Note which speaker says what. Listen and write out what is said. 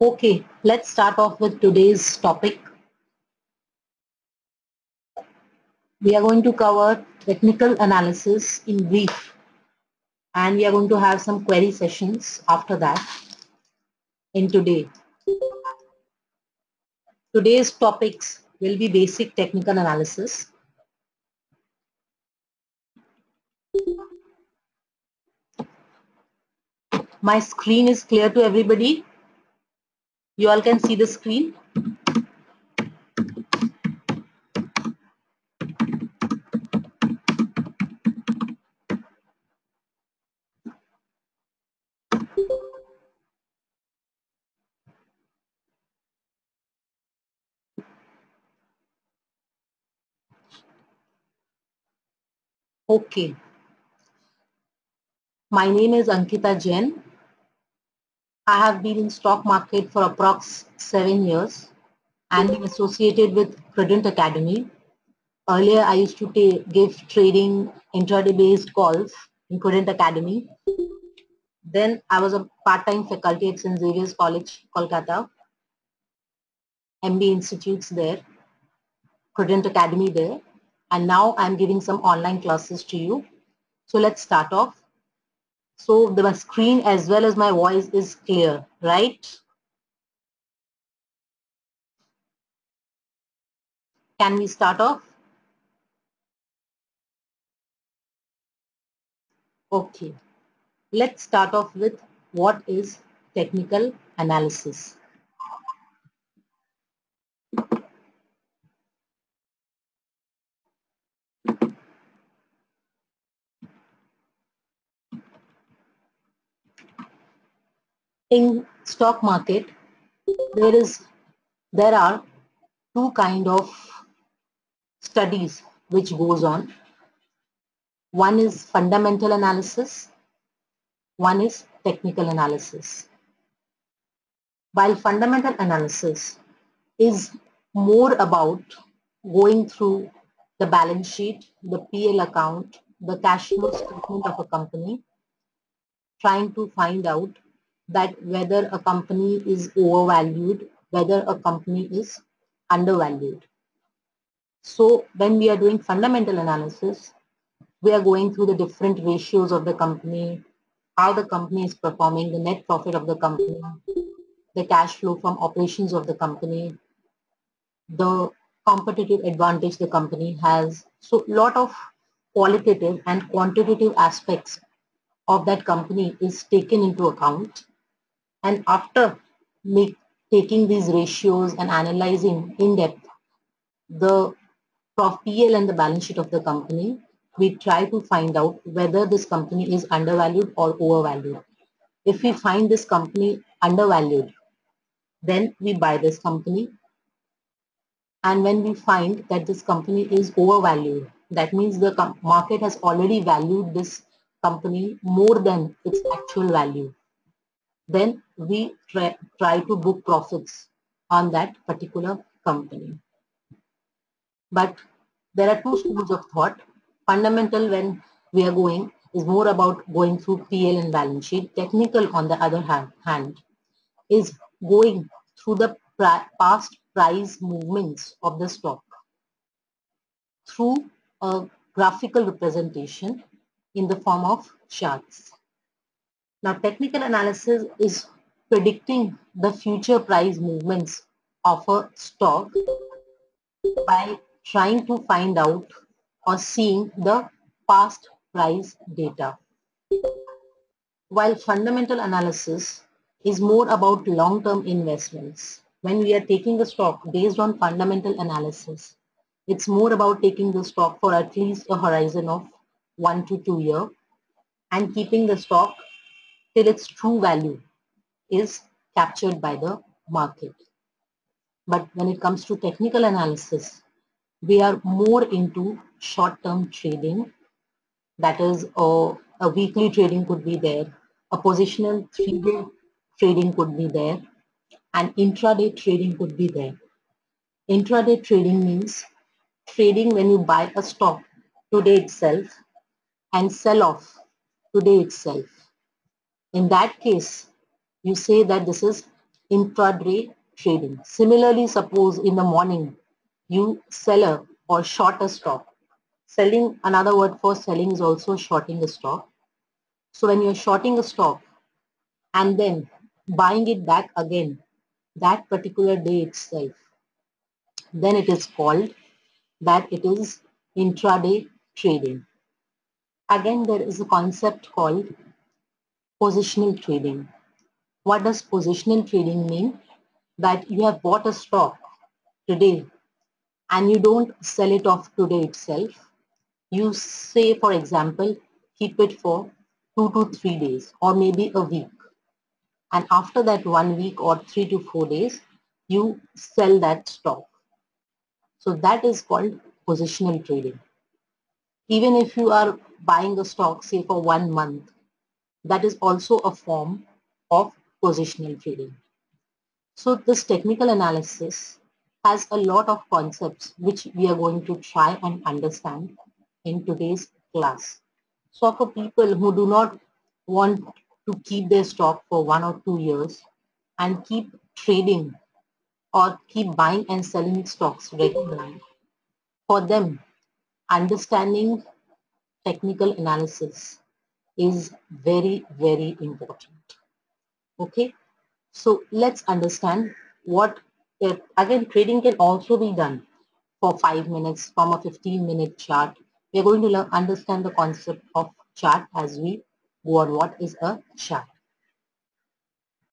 Speaker 1: Okay, let's start off with today's topic. We are going to cover technical analysis in brief and we are going to have some query sessions after that in today. Today's topics will be basic technical analysis. My screen is clear to everybody. You all can see the screen. Okay. My name is Ankita Jain. I have been in stock market for approx seven years and been associated with Credent Academy. Earlier, I used to give trading intraday based calls in Credent Academy. Then I was a part-time faculty at St. Xavier's College, Kolkata. MB institutes there, Credent Academy there. And now I'm giving some online classes to you. So let's start off. So the screen as well as my voice is clear, right? Can we start off? Okay, let's start off with what is technical analysis. In stock market there is there are two kind of studies which goes on. One is fundamental analysis one is technical analysis. While fundamental analysis is more about going through the balance sheet the pl account the cash flow statement of a company trying to find out that whether a company is overvalued, whether a company is undervalued. So when we are doing fundamental analysis, we are going through the different ratios of the company, how the company is performing, the net profit of the company, the cash flow from operations of the company, the competitive advantage the company has. So lot of qualitative and quantitative aspects of that company is taken into account and after make, taking these ratios and analyzing in depth the PL and the balance sheet of the company, we try to find out whether this company is undervalued or overvalued. If we find this company undervalued, then we buy this company. And when we find that this company is overvalued, that means the market has already valued this company more than its actual value then we try, try to book profits on that particular company. But there are two schools of thought. Fundamental when we are going is more about going through PL and balance sheet. Technical on the other hand, hand is going through the past price movements of the stock through a graphical representation in the form of charts. Now, technical analysis is predicting the future price movements of a stock by trying to find out or seeing the past price data. While fundamental analysis is more about long-term investments. When we are taking a stock based on fundamental analysis, it's more about taking the stock for at least a horizon of one to two year and keeping the stock till its true value is captured by the market. But when it comes to technical analysis, we are more into short-term trading. That is, a, a weekly trading could be there, a positional three-day trading could be there, and intraday trading could be there. Intraday trading means trading when you buy a stock today itself and sell off today itself. In that case, you say that this is intraday trading. Similarly, suppose in the morning you sell a or short a stock. Selling, another word for selling is also shorting a stock. So when you're shorting a stock and then buying it back again that particular day itself, then it is called that it is intraday trading. Again, there is a concept called positional trading. What does positional trading mean? That you have bought a stock today and you don't sell it off today itself. You say, for example, keep it for two to three days or maybe a week. And after that one week or three to four days, you sell that stock. So that is called positional trading. Even if you are buying a stock, say for one month, that is also a form of positional trading. So this technical analysis has a lot of concepts which we are going to try and understand in today's class. So for people who do not want to keep their stock for one or two years and keep trading or keep buying and selling stocks regularly, for them, understanding technical analysis is very, very important. Okay, so let's understand what it, again trading can also be done for five minutes from a 15 minute chart. We're going to understand the concept of chart as we go on what is a chart.